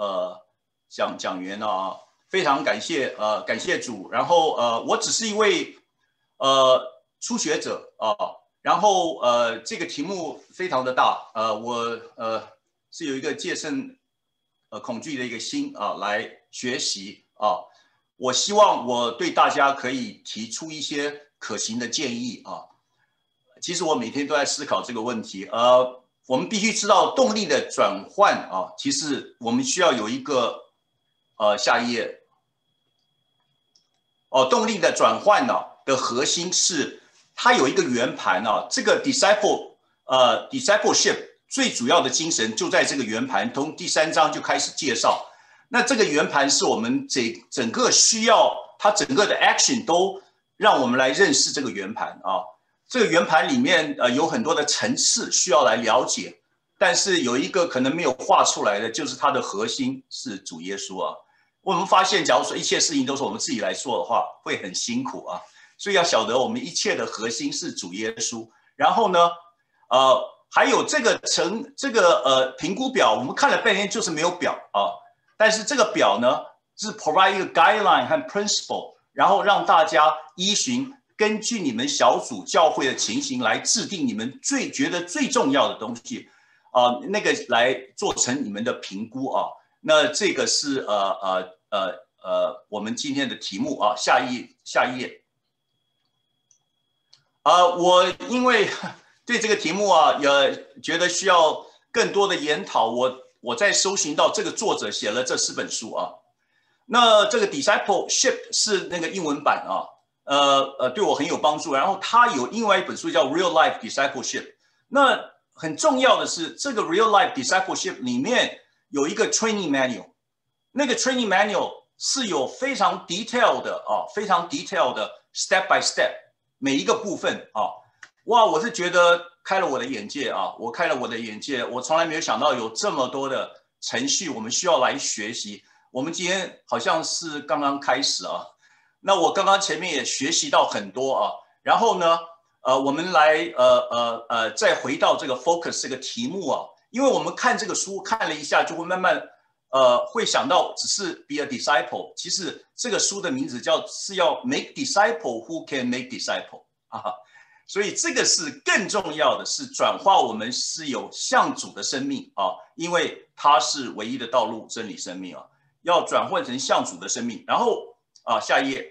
呃讲讲员啊，非常感谢呃感谢主。然后呃我只是一位呃初学者啊，然后呃这个题目非常的大，呃我呃是有一个戒慎呃恐惧的一个心啊来学习啊。我希望我对大家可以提出一些可行的建议啊。其实我每天都在思考这个问题。呃，我们必须知道动力的转换啊，其实我们需要有一个呃下一页哦，动力的转换呢的核心是它有一个圆盘啊。这个 disciple 呃 discipleship 最主要的精神就在这个圆盘，从第三章就开始介绍。那这个圆盘是我们整整个需要，它整个的 action 都让我们来认识这个圆盘啊。这个圆盘里面呃有很多的层次需要来了解，但是有一个可能没有画出来的，就是它的核心是主耶稣啊。我们发现，假如说一切事情都是我们自己来做的话，会很辛苦啊。所以要晓得我们一切的核心是主耶稣。然后呢，呃，还有这个成这个呃评估表，我们看了半天就是没有表啊。但是这个表呢，是 provide 一个 guideline 和 principle，然后让大家依循，根据你们小组教会的情形来制定你们最觉得最重要的东西，啊，那个来做成你们的评估啊。那这个是呃呃呃呃我们今天的题目啊，下一下一页。啊，我因为 对这个题目啊，也觉得需要更多的研讨，我。我在搜寻到这个作者写了这四本书啊，那这个 discipleship 是那个英文版啊，呃呃，对我很有帮助。然后他有另外一本书叫 Real Life Discipleship，那很重要的是这个 Real Life Discipleship 里面有一个 training manual，那个 training manual 是有非常 detail 的啊，非常 detail 的 step by step 每一个部分啊，哇，我是觉得。开了我的眼界啊！我开了我的眼界，我从来没有想到有这么多的程序，我们需要来学习。我们今天好像是刚刚开始啊。那我刚刚前面也学习到很多啊。然后呢，呃，我们来呃呃呃，再回到这个 focus 这个题目啊，因为我们看这个书看了一下，就会慢慢呃会想到，只是 be a disciple。其实这个书的名字叫是要 make disciple who can make disciple 啊。所以这个是更重要的是转化我们是有向主的生命啊，因为它是唯一的道路、真理、生命啊，要转换成向主的生命。然后啊，下一页，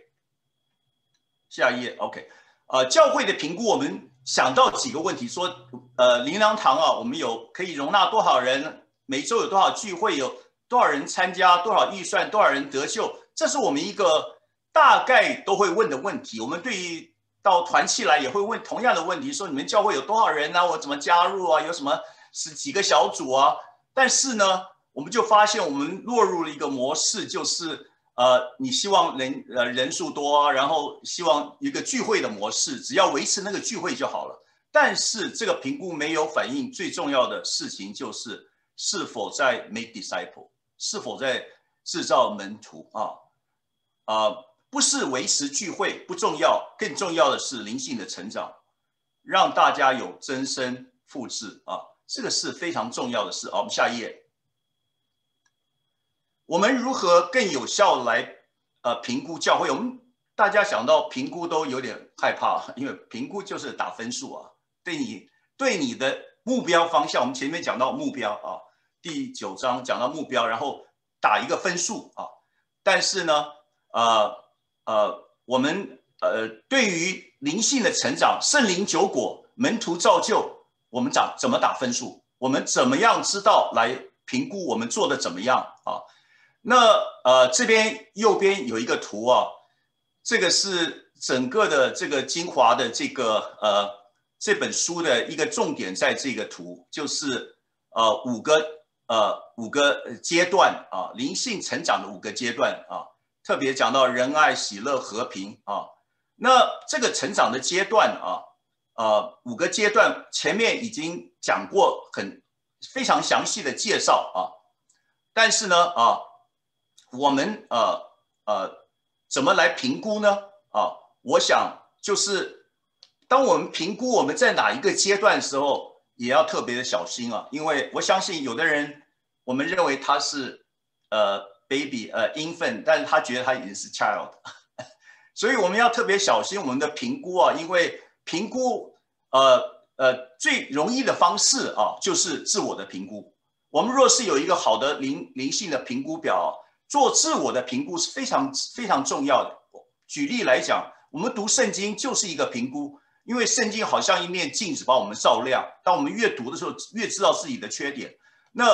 下一页，OK，呃，教会的评估，我们想到几个问题，说呃，灵粮堂啊，我们有可以容纳多少人？每周有多少聚会？有多少人参加？多少预算？多少人得救？这是我们一个大概都会问的问题。我们对于到团契来也会问同样的问题，说你们教会有多少人呢？我怎么加入啊？有什么是几个小组啊？但是呢，我们就发现我们落入了一个模式，就是呃，你希望人呃人数多，然后希望一个聚会的模式，只要维持那个聚会就好了。但是这个评估没有反映最重要的事情，就是是否在 make disciple，是否在制造门徒啊啊。不是维持聚会不重要，更重要的是灵性的成长，让大家有增生复制啊，这个是非常重要的事啊。我们下一页，我们如何更有效来呃评估教会？我们大家想到评估都有点害怕，因为评估就是打分数啊，对你对你的目标方向，我们前面讲到目标啊，第九章讲到目标，然后打一个分数啊，但是呢，呃。呃，我们呃，对于灵性的成长、圣灵九果、门徒造就，我们讲怎么打分数？我们怎么样知道来评估我们做的怎么样啊？那呃，这边右边有一个图啊，这个是整个的这个精华的这个呃这本书的一个重点，在这个图就是呃五个呃五个阶段啊，灵性成长的五个阶段啊。特别讲到仁爱、喜乐、和平啊，那这个成长的阶段啊，呃，五个阶段前面已经讲过，很非常详细的介绍啊。但是呢啊，我们呃呃怎么来评估呢？啊，我想就是当我们评估我们在哪一个阶段的时候，也要特别的小心啊，因为我相信有的人，我们认为他是呃 baby 呃 infant，但是他觉得他已经是 child，所以我们要特别小心我们的评估啊，因为评估呃呃最容易的方式啊就是自我的评估。我们若是有一个好的灵灵性的评估表，做自我的评估是非常非常重要的。举例来讲，我们读圣经就是一个评估，因为圣经好像一面镜子把我们照亮。当我们越读的时候，越知道自己的缺点。那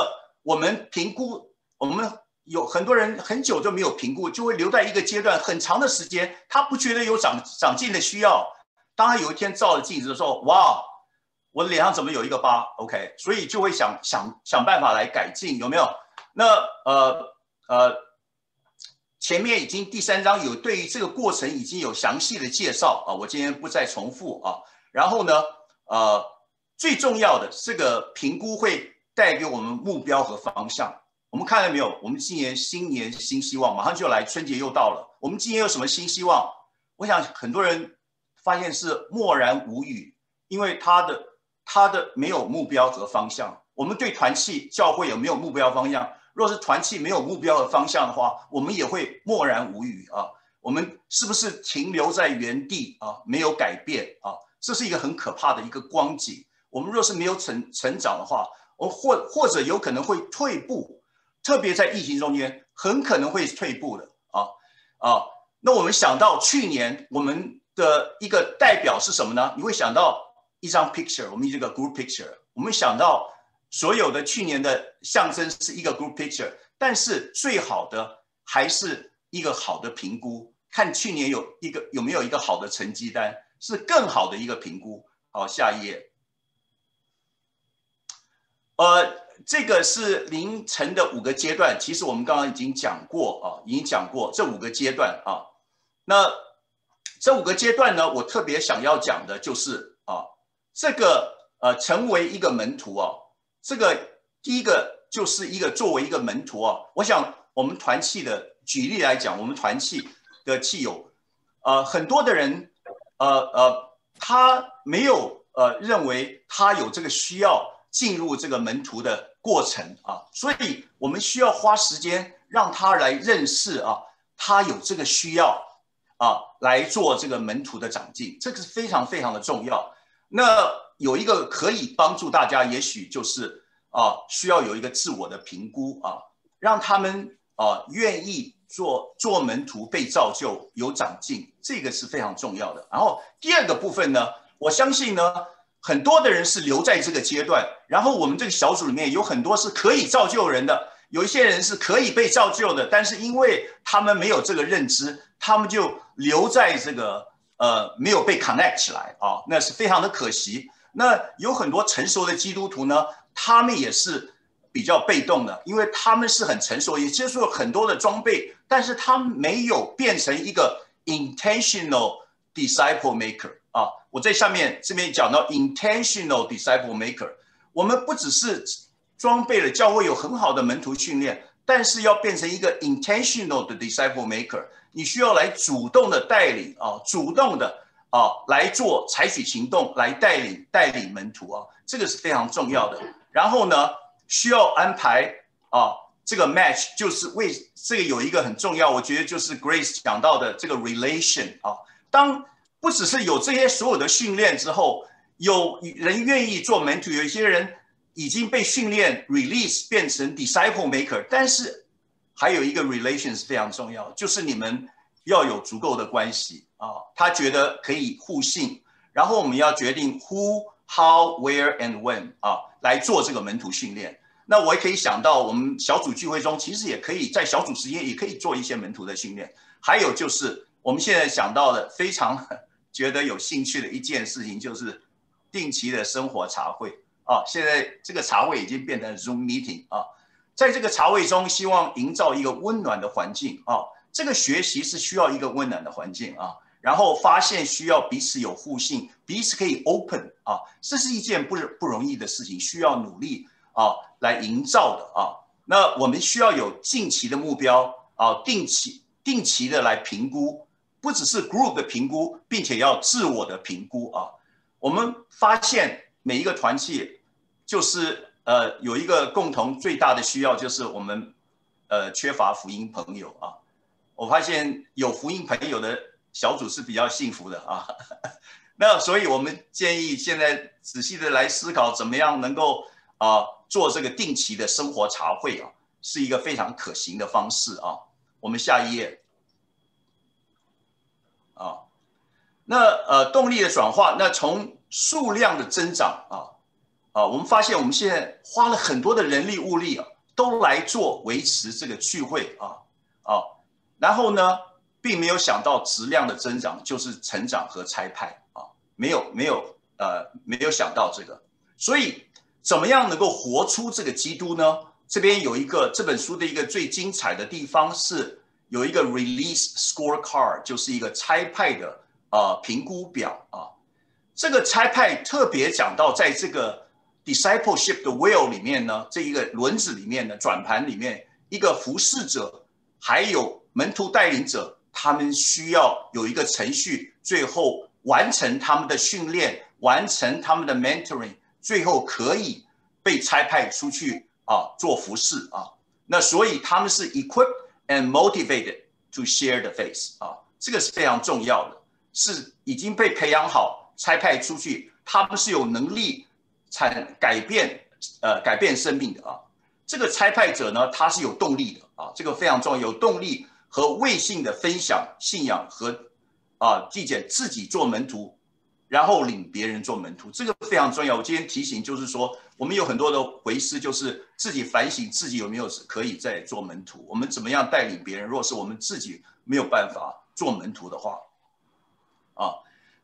我们评估，我们有很多人很久都没有评估，就会留在一个阶段很长的时间，他不觉得有长长进的需要。当他有一天照了镜子的时候，哇，我的脸上怎么有一个疤？OK，所以就会想想想办法来改进，有没有？那呃呃。前面已经第三章有对于这个过程已经有详细的介绍啊，我今天不再重复啊。然后呢，呃，最重要的这个评估会带给我们目标和方向。我们看到没有？我们今年新年新希望，马上就来，春节又到了。我们今年有什么新希望？我想很多人发现是默然无语，因为他的他的没有目标和方向。我们对团契教会有没有目标方向？若是团契没有目标和方向的话，我们也会默然无语啊！我们是不是停留在原地啊？没有改变啊？这是一个很可怕的一个光景。我们若是没有成成长的话，我或或者有可能会退步，特别在疫情中间，很可能会退步的啊啊！那我们想到去年我们的一个代表是什么呢？你会想到一张 picture，我们这个 group picture，我们想到。所有的去年的象征是一个 group picture，但是最好的还是一个好的评估，看去年有一个有没有一个好的成绩单，是更好的一个评估。好，下一页。呃，这个是凌晨的五个阶段，其实我们刚刚已经讲过啊，已经讲过这五个阶段啊。那这五个阶段呢，我特别想要讲的就是啊，这个呃，成为一个门徒啊。这个第一个就是一个作为一个门徒啊，我想我们团契的举例来讲，我们团契的契友，呃，很多的人，呃呃，他没有呃认为他有这个需要进入这个门徒的过程啊，所以我们需要花时间让他来认识啊，他有这个需要啊来做这个门徒的长进，这个是非常非常的重要。那有一个可以帮助大家，也许就是啊，需要有一个自我的评估啊，让他们啊愿意做做门徒，被造就，有长进，这个是非常重要的。然后第二个部分呢，我相信呢，很多的人是留在这个阶段，然后我们这个小组里面有很多是可以造就人的，有一些人是可以被造就的，但是因为他们没有这个认知，他们就留在这个呃没有被 connect 起来啊，那是非常的可惜。那有很多成熟的基督徒呢，他们也是比较被动的，因为他们是很成熟，也接触了很多的装备，但是他没有变成一个 intentional disciple maker 啊。我在下面这边讲到 intentional disciple maker，我们不只是装备了教会有很好的门徒训练，但是要变成一个 intentional 的 disciple maker，你需要来主动的带领啊，主动的。啊，来做采取行动，来带领带领门徒啊，这个是非常重要的。然后呢，需要安排啊，这个 match 就是为这个有一个很重要，我觉得就是 Grace 讲到的这个 relation 啊。当不只是有这些所有的训练之后，有人愿意做门徒，有些人已经被训练 release 变成 disciple maker，但是还有一个 relation 是非常重要，就是你们要有足够的关系。啊，他觉得可以互信，然后我们要决定 who、how、where and when 啊，来做这个门徒训练。那我也可以想到，我们小组聚会中，其实也可以在小组时间也可以做一些门徒的训练。还有就是我们现在想到的非常觉得有兴趣的一件事情，就是定期的生活茶会啊。现在这个茶会已经变成 Zoom meeting 啊，在这个茶会中，希望营造一个温暖的环境啊。这个学习是需要一个温暖的环境啊。然后发现需要彼此有互信，彼此可以 open 啊，这是一件不不容易的事情，需要努力啊来营造的啊。那我们需要有近期的目标啊，定期定期的来评估，不只是 group 的评估，并且要自我的评估啊。我们发现每一个团契就是呃有一个共同最大的需要，就是我们呃缺乏福音朋友啊。我发现有福音朋友的小组是比较幸福的啊。那所以我们建议现在仔细的来思考，怎么样能够啊做这个定期的生活茶会啊，是一个非常可行的方式啊。我们下一页啊。那呃动力的转化，那从数量的增长啊啊，我们发现我们现在花了很多的人力物力啊，都来做维持这个聚会啊啊，然后呢，并没有想到质量的增长就是成长和拆派啊，没有没有呃没有想到这个，所以怎么样能够活出这个基督呢？这边有一个这本书的一个最精彩的地方是有一个 release scorecard，就是一个拆派的。啊，评估表啊，这个差派特别讲到，在这个 discipleship 的 wheel 里面呢，这一个轮子里面的转盘里面，一个服侍者还有门徒带领者，他们需要有一个程序，最后完成他们的训练，完成他们的 mentoring，最后可以被差派出去啊做服侍啊。那所以他们是 equipped and motivated to share the faith 啊，这个是非常重要的。是已经被培养好，差派出去，他们是有能力产改变，呃，改变生命的啊。这个差派者呢，他是有动力的啊，这个非常重要，有动力和卫性的分享信仰和啊，递减自己做门徒，然后领别人做门徒，这个非常重要。我今天提醒就是说，我们有很多的回思，就是自己反省自己有没有可以再做门徒，我们怎么样带领别人？若是我们自己没有办法做门徒的话。啊，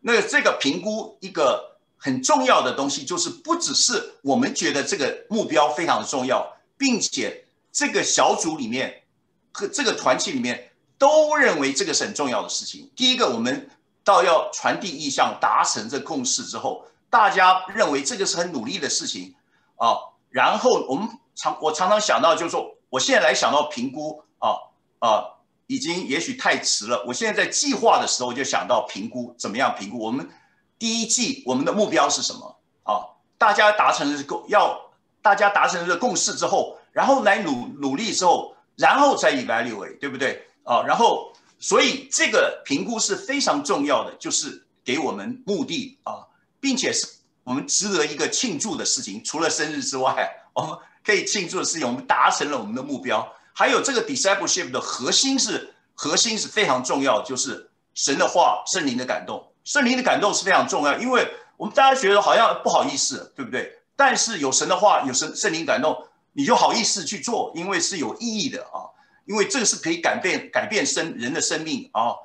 那这个评估一个很重要的东西，就是不只是我们觉得这个目标非常的重要，并且这个小组里面和这个团体里面都认为这个是很重要的事情。第一个，我们到要传递意向，达成这共识之后，大家认为这个是很努力的事情啊。然后我们常我常常想到，就是说，我现在来想到评估啊啊。已经也许太迟了。我现在在计划的时候就想到评估怎么样评估。我们第一季我们的目标是什么啊？大家达成的共要大家达成这个共识之后，然后来努努力之后，然后再 evaluate，对不对啊？然后所以这个评估是非常重要的，就是给我们目的啊，并且是我们值得一个庆祝的事情。除了生日之外，我们可以庆祝的事情，我们达成了我们的目标。还有这个 discipleship 的核心是核心是非常重要，就是神的话、圣灵的感动。圣灵的感动是非常重要，因为我们大家觉得好像不好意思，对不对？但是有神的话、有神圣灵感动，你就好意思去做，因为是有意义的啊。因为这个是可以改变改变生人的生命啊。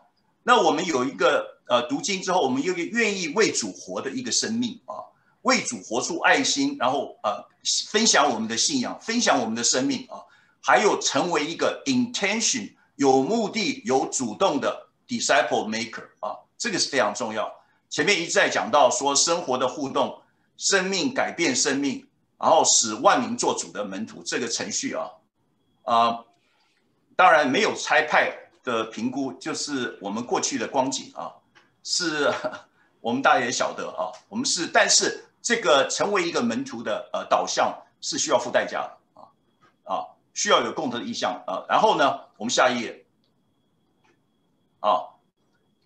那我们有一个呃读经之后，我们又愿意为主活的一个生命啊，为主活出爱心，然后呃分享我们的信仰，分享我们的生命啊。还有成为一个 intention 有目的、有主动的 disciple maker 啊，这个是非常重要。前面一再讲到说，生活的互动，生命改变生命，然后使万民做主的门徒这个程序啊，啊，当然没有拆派的评估，就是我们过去的光景啊，是我们大家也晓得啊，我们是，但是这个成为一个门徒的呃导向是需要付代价的。需要有共同的意向啊，然后呢，我们下一页啊，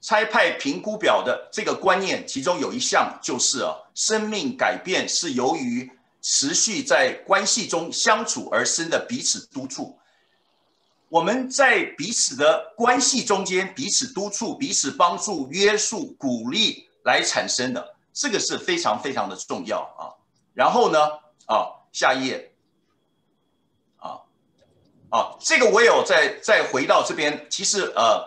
拆派评估表的这个观念，其中有一项就是啊，生命改变是由于持续在关系中相处而生的彼此督促。我们在彼此的关系中间，彼此督促、彼此帮助、约束、鼓励来产生的，这个是非常非常的重要啊。然后呢，啊，下一页。啊，这个我有再再回到这边，其实呃，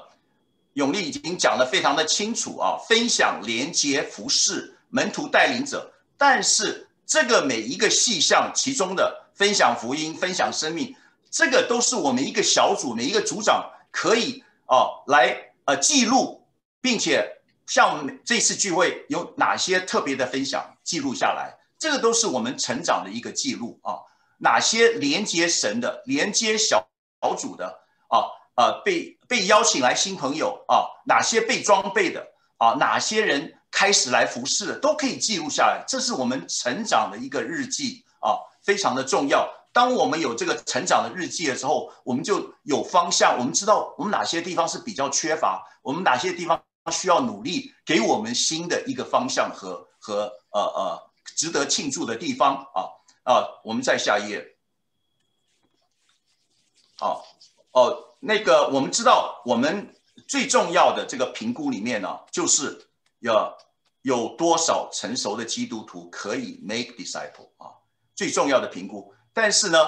永利已经讲的非常的清楚啊，分享、连接、服侍、门徒带领者，但是这个每一个细项其中的分享福音、分享生命，这个都是我们一个小组每一个组长可以啊来呃记录，并且像这次聚会有哪些特别的分享记录下来，这个都是我们成长的一个记录啊。哪些连接神的、连接小小组的啊？呃，被被邀请来新朋友啊？哪些被装备的啊？哪些人开始来服侍的，都可以记录下来。这是我们成长的一个日记啊，非常的重要。当我们有这个成长的日记的时候，我们就有方向，我们知道我们哪些地方是比较缺乏，我们哪些地方需要努力，给我们新的一个方向和和呃呃值得庆祝的地方啊啊！我们再下一页。好哦，那个我们知道，我们最重要的这个评估里面呢，就是要有多少成熟的基督徒可以 make disciple 啊，最重要的评估。但是呢，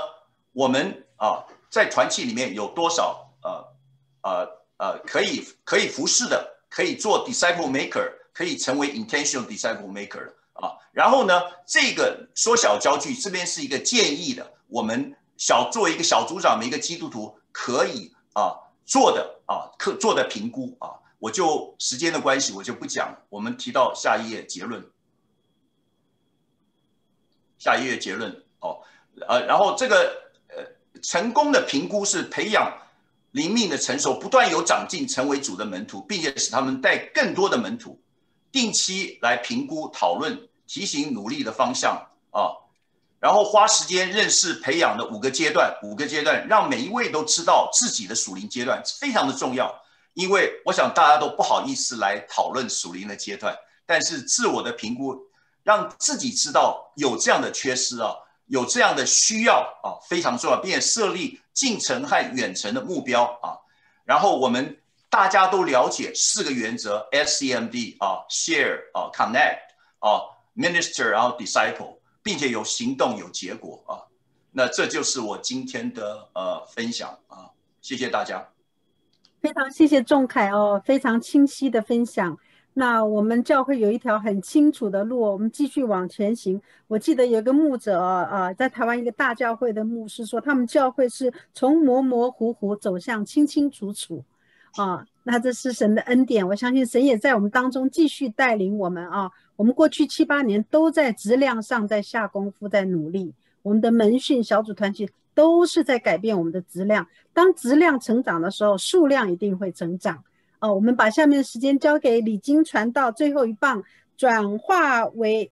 我们啊，在团契里面有多少呃呃呃可以可以服侍的，可以做 disciple maker，可以成为 intentional disciple maker 的啊。然后呢，这个缩小焦距这边是一个建议的，我们小作为一个小组长，每一个基督徒可以啊做的啊可做的评估啊。我就时间的关系，我就不讲。我们提到下一页结论，下一页结论哦。呃，然后这个呃，成功的评估是培养灵命的成熟，不断有长进，成为主的门徒，并且使他们带更多的门徒，定期来评估、讨论、提醒努力的方向啊，然后花时间认识、培养的五个阶段，五个阶段，让每一位都知道自己的属灵阶段非常的重要，因为我想大家都不好意思来讨论属灵的阶段，但是自我的评估，让自己知道有这样的缺失啊。有这样的需要啊，非常重要，并且设立近程和远程的目标啊。然后我们大家都了解四个原则：SCMD 啊，Share 啊，Connect 啊，Minister 然后 Disciple，并且有行动有结果啊。那这就是我今天的呃分享啊，谢谢大家。非常谢谢仲凯哦，非常清晰的分享。那我们教会有一条很清楚的路，我们继续往前行。我记得有个牧者啊，在台湾一个大教会的牧师说，他们教会是从模模糊糊走向清清楚楚，啊，那这是神的恩典。我相信神也在我们当中继续带领我们啊。我们过去七八年都在质量上在下功夫，在努力。我们的门训小组团体都是在改变我们的质量。当质量成长的时候，数量一定会成长。哦，我们把下面的时间交给李金传道，最后一棒转化为。